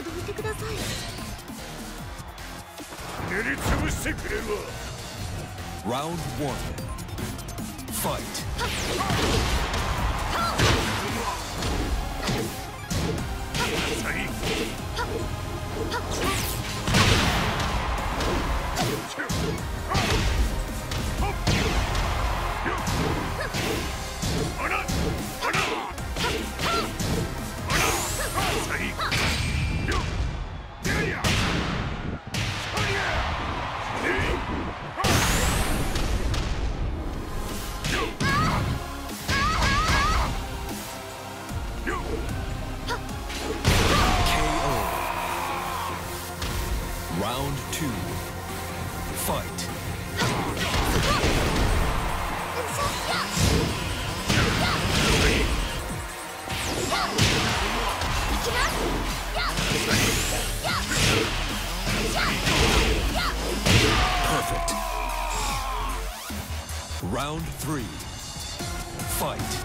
どいてください練りつぶしてくれるわ Round one. Fight. Two. Fight. Perfect. Round three. Fight.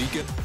Mika